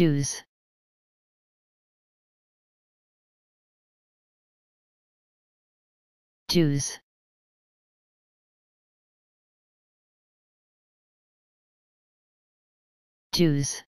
Jews Jews Jews